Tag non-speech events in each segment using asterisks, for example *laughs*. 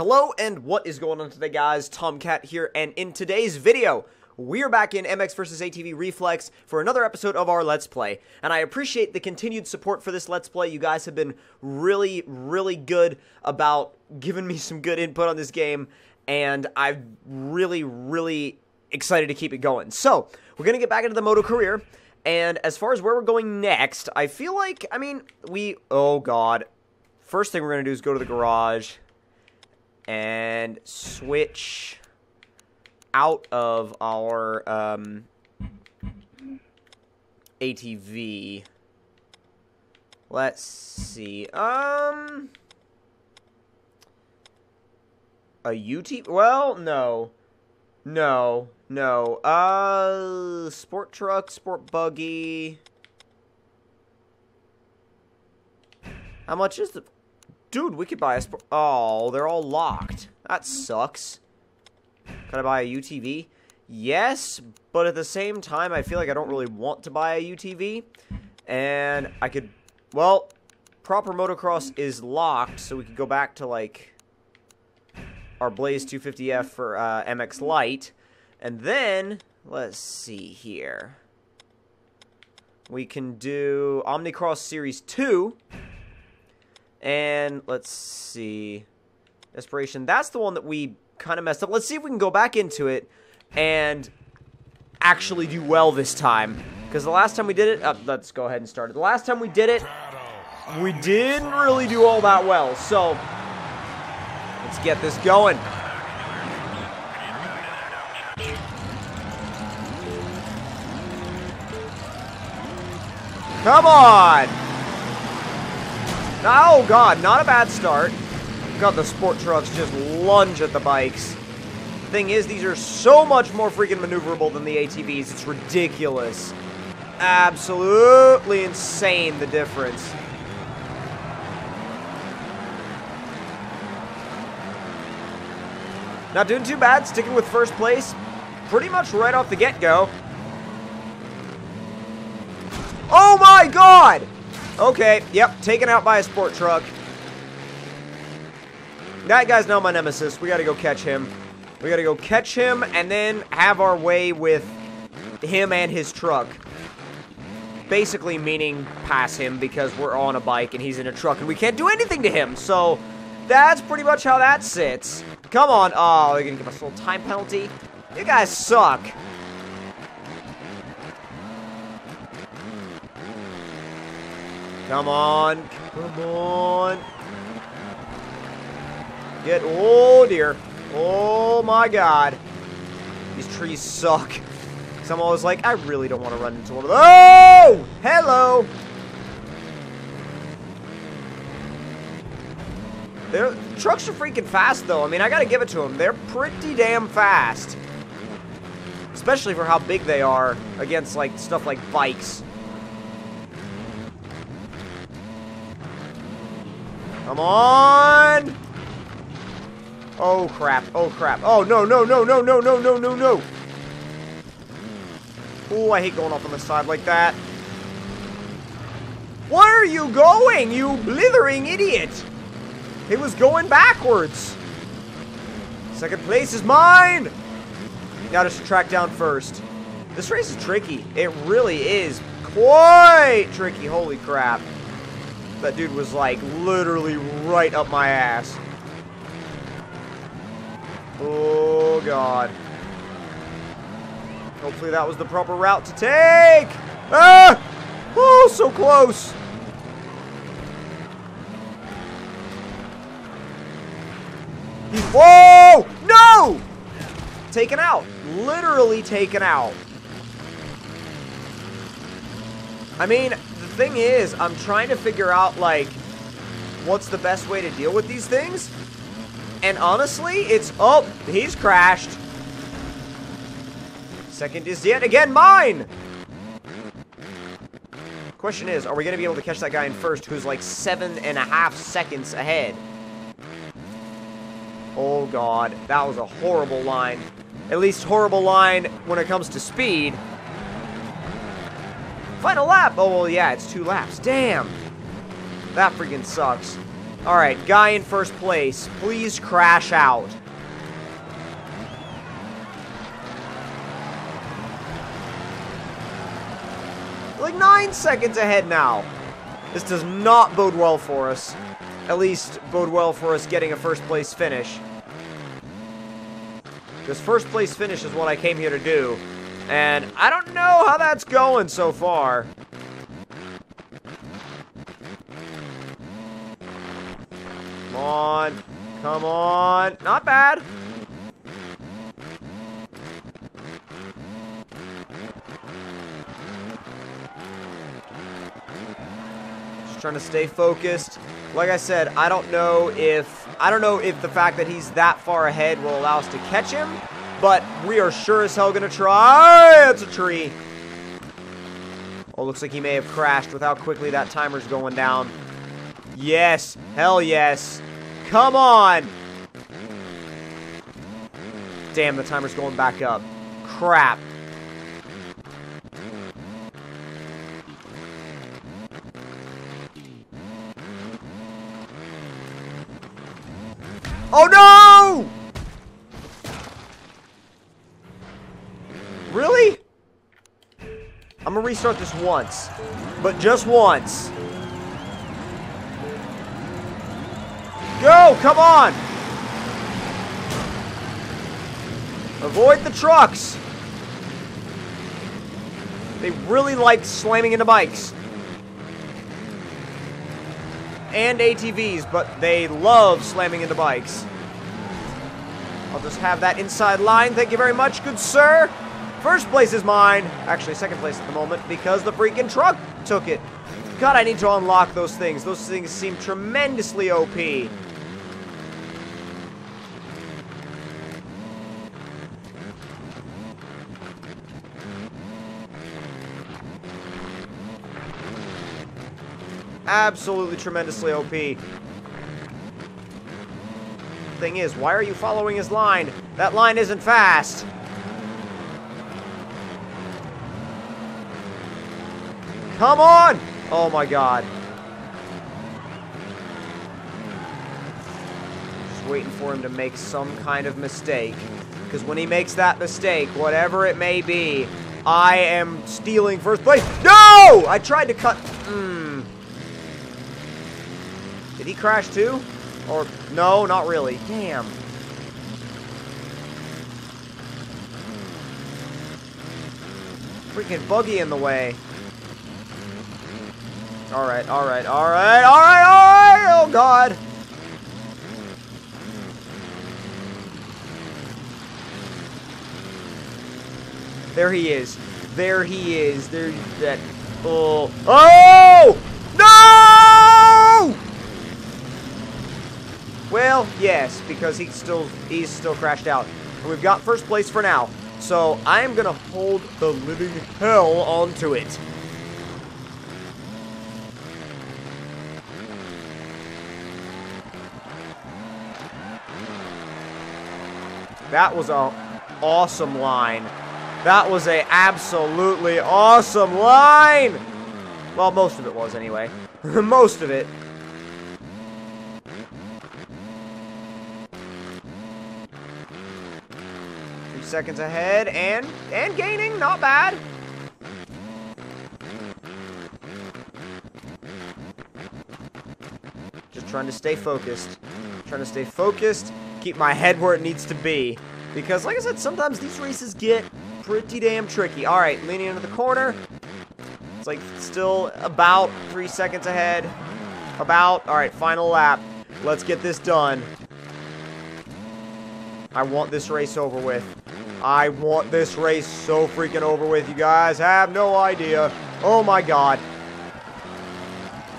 Hello and what is going on today guys, Tomcat here, and in today's video, we are back in MX vs ATV Reflex for another episode of our Let's Play, and I appreciate the continued support for this Let's Play, you guys have been really, really good about giving me some good input on this game, and I'm really, really excited to keep it going. So, we're going to get back into the Moto career, and as far as where we're going next, I feel like, I mean, we, oh god, first thing we're going to do is go to the garage, and switch out of our um, ATV. Let's see. Um, a UT? Well, no, no, no. Uh, sport truck, sport buggy. How much is the? Dude, we could buy a sport. Oh, they're all locked. That sucks. Can I buy a UTV? Yes, but at the same time, I feel like I don't really want to buy a UTV. And I could, well, proper motocross is locked, so we could go back to, like, our Blaze 250F for uh, MX Light. And then, let's see here. We can do Omnicross Series 2. And let's see. Desperation. That's the one that we kind of messed up. Let's see if we can go back into it and actually do well this time. Because the last time we did it, uh, let's go ahead and start it. The last time we did it, we didn't really do all that well. So, let's get this going. Come on! Oh god, not a bad start. God, the sport trucks just lunge at the bikes. Thing is, these are so much more freaking maneuverable than the ATVs. It's ridiculous. Absolutely insane, the difference. Not doing too bad, sticking with first place. Pretty much right off the get-go. Oh my god! Okay, yep, taken out by a sport truck. That guy's now my nemesis. We gotta go catch him. We gotta go catch him and then have our way with him and his truck. Basically meaning pass him because we're on a bike and he's in a truck and we can't do anything to him. So that's pretty much how that sits. Come on. Oh, you're gonna give us a little time penalty? You guys suck. Come on. Come on. Get, oh dear. Oh my god. These trees suck. So I'm always like, I really don't want to run into one of those. Oh! Hello! Their trucks are freaking fast, though. I mean, I gotta give it to them. They're pretty damn fast. Especially for how big they are against, like, stuff like bikes. Come on! Oh, crap. Oh, crap. Oh, no, no, no, no, no, no, no, no, no. Oh, I hate going off on the side like that. Where are you going, you blithering idiot? It was going backwards. Second place is mine. Now just track down first. This race is tricky. It really is quite tricky. Holy crap. That dude was like literally right up my ass. Oh, God. Hopefully that was the proper route to take. Ah! Oh, so close. Whoa! No! Taken out. Literally taken out. I mean, thing is, I'm trying to figure out, like, what's the best way to deal with these things. And honestly, it's... Oh, he's crashed. Second is yet again mine! Question is, are we going to be able to catch that guy in first who's like seven and a half seconds ahead? Oh god, that was a horrible line. At least horrible line when it comes to speed. Final lap! Oh, well, yeah, it's two laps. Damn! That freaking sucks. Alright, guy in first place. Please crash out. Like nine seconds ahead now. This does not bode well for us. At least bode well for us getting a first place finish. This first place finish is what I came here to do. And I don't know how that's going so far. Come on. Come on. Not bad. Just trying to stay focused. Like I said, I don't know if I don't know if the fact that he's that far ahead will allow us to catch him, but we are sure as hell gonna try. It's a tree. Oh, looks like he may have crashed with how quickly that timer's going down. Yes. Hell yes. Come on. Damn, the timer's going back up. Crap. Oh no! Really? I'm gonna restart this once. But just once. Go! Come on! Avoid the trucks! They really like slamming into bikes. And ATVs, but they love slamming into bikes. I'll just have that inside line. Thank you very much, good sir. First place is mine. Actually, second place at the moment because the freaking truck took it. God, I need to unlock those things. Those things seem tremendously OP. Absolutely tremendously OP. Thing is, why are you following his line? That line isn't fast. Come on! Oh my god. Just waiting for him to make some kind of mistake. Because when he makes that mistake, whatever it may be, I am stealing first place. No! I tried to cut... Hmm. Did he crash too? Or, no, not really. Damn. Freaking buggy in the way. Alright, alright, alright, alright, alright! Oh, God! There he is. There he is. There's that... Oh... Oh! No! Well, yes, because he's still he's still crashed out. And we've got first place for now. So I am gonna hold the living hell onto it. That was a awesome line. That was a absolutely awesome line. Well, most of it was anyway. *laughs* most of it. Three seconds ahead and and gaining, not bad. Just trying to stay focused. Trying to stay focused, keep my head where it needs to be. Because, like I said, sometimes these races get pretty damn tricky. All right, leaning into the corner. It's like still about three seconds ahead. About. All right, final lap. Let's get this done. I want this race over with. I want this race so freaking over with. You guys have no idea. Oh my god.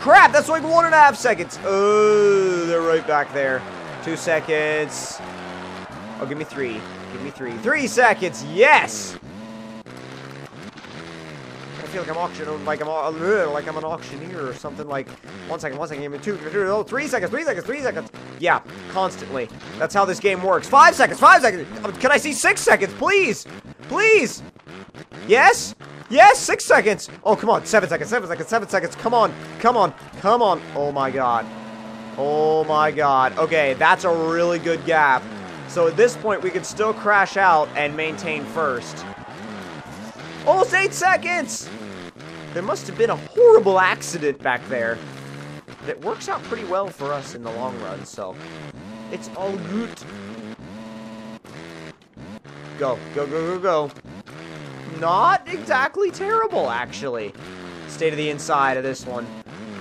Crap, that's like one and a half seconds. Oh, they're right back there. Two seconds. Oh, give me three. Give me three. Three seconds. Yes. I feel like I'm auctioning, like I'm, uh, like I'm an auctioneer or something. Like one second, one second, give me two, two, two, oh, three seconds, three seconds, three seconds. Yeah, constantly. That's how this game works. Five seconds, five seconds. Can I see six seconds, please? Please. Yes. Yes, six seconds. Oh, come on. Seven seconds, seven seconds, seven seconds. Come on. Come on. Come on. Oh, my God. Oh my god. Okay, that's a really good gap. So at this point, we could still crash out and maintain first. Almost eight seconds! There must have been a horrible accident back there. That works out pretty well for us in the long run, so it's all good. Go, go, go, go, go. Not exactly terrible, actually. Stay to the inside of this one.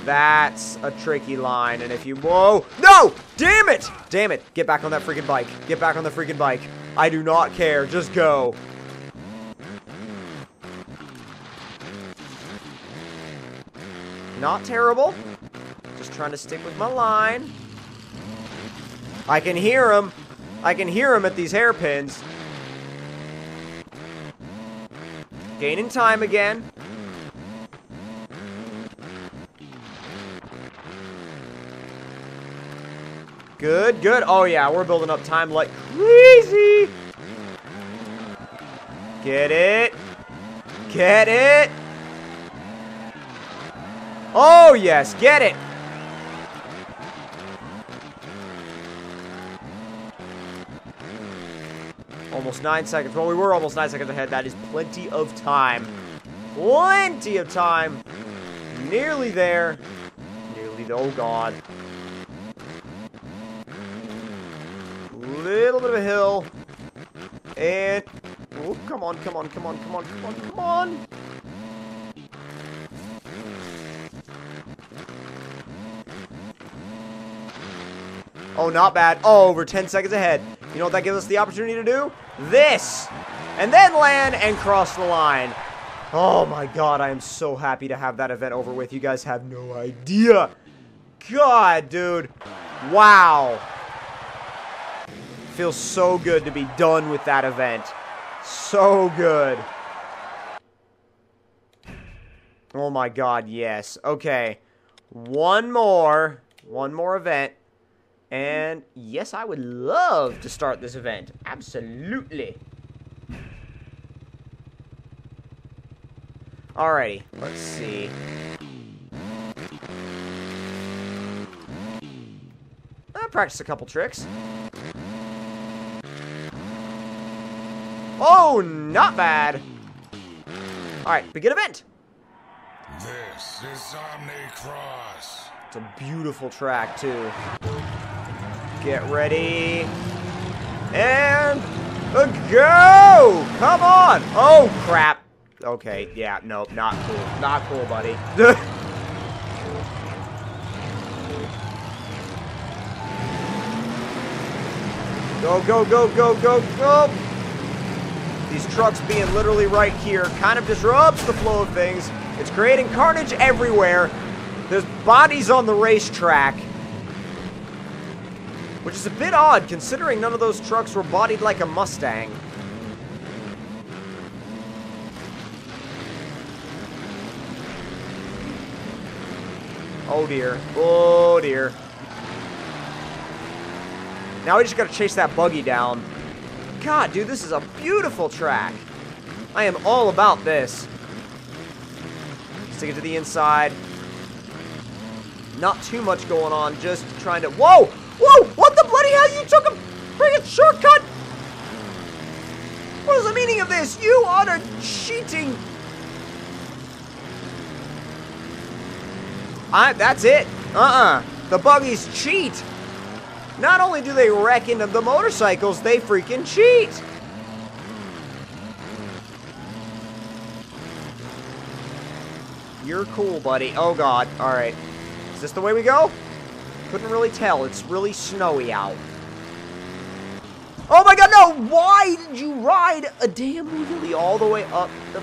That's a tricky line, and if you... Whoa! No! Damn it! Damn it. Get back on that freaking bike. Get back on the freaking bike. I do not care. Just go. Not terrible. Just trying to stick with my line. I can hear him. I can hear him at these hairpins. Gaining time again. Good, good. Oh, yeah, we're building up time like crazy. Get it. Get it. Oh, yes, get it. Almost nine seconds. Well, we were almost nine seconds ahead. That is plenty of time. Plenty of time. Nearly there. Nearly, oh god. Little bit of a hill. And, oh, come on, come on, come on, come on, come on, come on. Oh, not bad. Oh, we're 10 seconds ahead. You know what that gives us the opportunity to do? This! And then land and cross the line. Oh my god, I am so happy to have that event over with. You guys have no idea. God, dude. Wow. Feels so good to be done with that event. So good. Oh my god, yes. Okay. One more. One more event. And yes, I would love to start this event. Absolutely. Alrighty, let's see. I practiced a couple tricks. Oh, not bad. Alright, begin event. This is Omnicross. It's a beautiful track, too. Get ready. And go! Come on! Oh, crap. Okay, yeah, nope, not cool. Not cool, buddy. *laughs* go, go, go, go, go, go! These trucks being literally right here kind of disrupts the flow of things. It's creating carnage everywhere. There's bodies on the racetrack. Which is a bit odd, considering none of those trucks were bodied like a Mustang. Oh dear. Oh dear. Now we just gotta chase that buggy down. God, dude, this is a beautiful track. I am all about this. Stick it to the inside. Not too much going on, just trying to... Whoa! Whoa! What the bloody hell? You took a friggin' shortcut! What is the meaning of this? You are cheating! I, that's it. Uh-uh. The buggies cheat. Not only do they wreck into the motorcycles, they freaking cheat. You're cool, buddy. Oh, God. All right. Is this the way we go? Couldn't really tell. It's really snowy out. Oh my god, no! Why did you ride a damn wheelie all the way up the...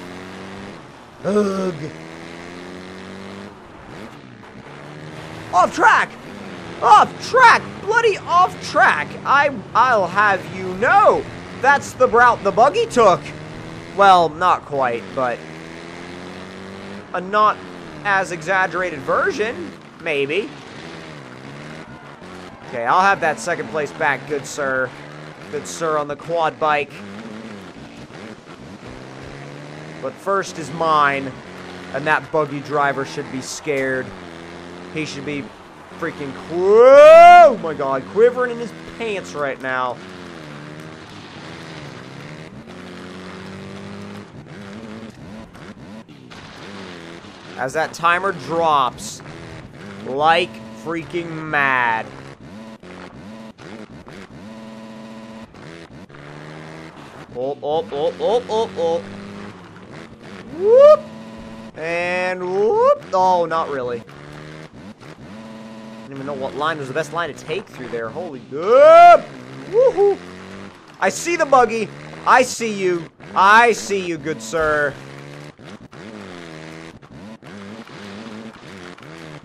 Ugh. Off track! Off track! Bloody off track! I, I'll have you know, that's the route the buggy took. Well, not quite, but... A not as exaggerated version, maybe. Okay, I'll have that second place back, good sir. Good sir on the quad bike. But first is mine, and that buggy driver should be scared. He should be freaking oh my god, quivering in his pants right now. As that timer drops like freaking mad. Oh, oh, oh, oh, oh, oh. Whoop! And whoop! Oh, not really. Don't even know what line was the best line to take through there. Holy good! Woohoo! I see the buggy. I see you. I see you, good sir.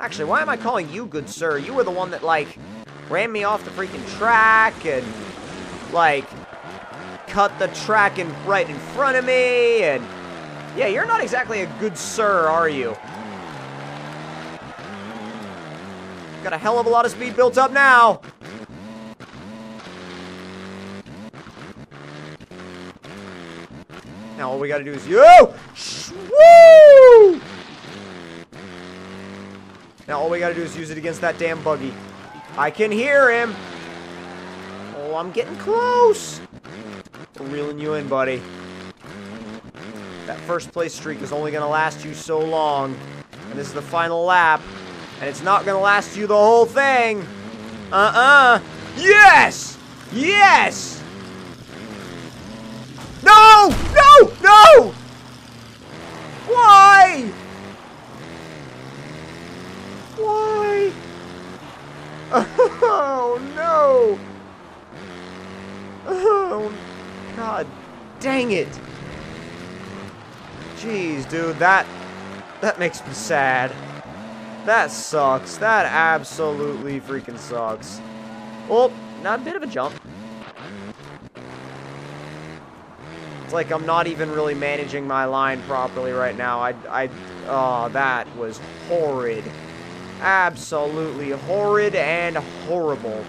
Actually, why am I calling you good sir? You were the one that, like, ran me off the freaking track and, like, cut the track in right in front of me and... Yeah, you're not exactly a good sir, are you? Got a hell of a lot of speed built up now. Now all we gotta do is yo! Woo! Now all we gotta do is use it against that damn buggy. I can hear him. Oh, I'm getting close. We're reeling you in, buddy. That first place streak is only gonna last you so long. And this is the final lap. And it's not gonna last you the whole thing. Uh-uh. Yes! Yes! No! No! No! Why? Why? *laughs* Oh, no! Oh, God dang it! Jeez, dude, that... That makes me sad. That sucks. That absolutely freaking sucks. Oh, not a bit of a jump. It's like I'm not even really managing my line properly right now. I, I, oh, that was horrid. Absolutely horrid and horrible.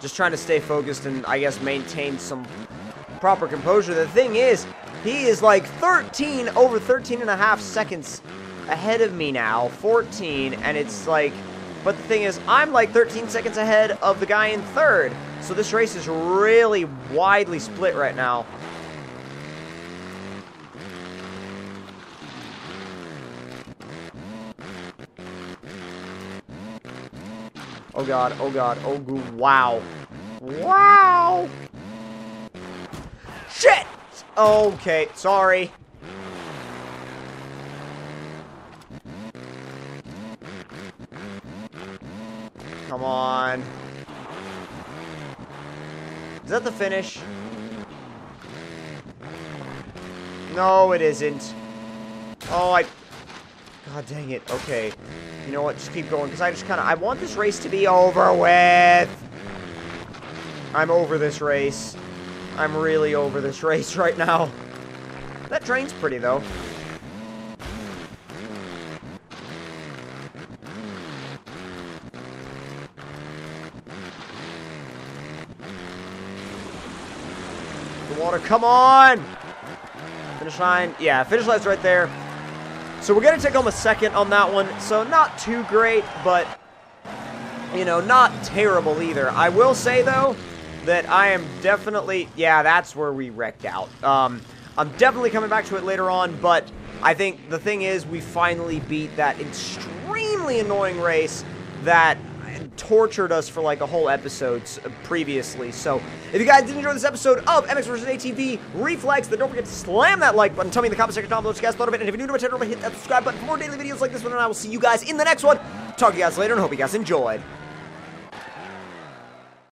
Just trying to stay focused and, I guess, maintain some proper composure. The thing is, he is like 13, over 13 and a half seconds ahead of me now. 14, and it's like... But the thing is, I'm like 13 seconds ahead of the guy in third. So this race is really widely split right now. Oh god, oh god, oh goo, wow. Wow! Shit! Okay, sorry. Come on. Is that the finish? No, it isn't. Oh, I... God dang it. Okay. You know what? Just keep going, because I just kind of... I want this race to be over with. I'm over this race. I'm really over this race *laughs* right now. That train's pretty, though. The water, come on! Finish line, yeah, finish line's right there. So we're going to take home a second on that one. So not too great, but, you know, not terrible either. I will say, though, that I am definitely... Yeah, that's where we wrecked out. Um, I'm definitely coming back to it later on, but I think the thing is we finally beat that extremely annoying race that tortured us for like a whole episode previously. So if you guys did enjoy this episode of MX vs. ATV Reflex, then don't forget to slam that like button. Tell me in the comment section down below what you guys thought of it. And if you're new to my channel, hit that subscribe button for more daily videos like this one. And I will see you guys in the next one. Talk to you guys later and hope you guys enjoyed.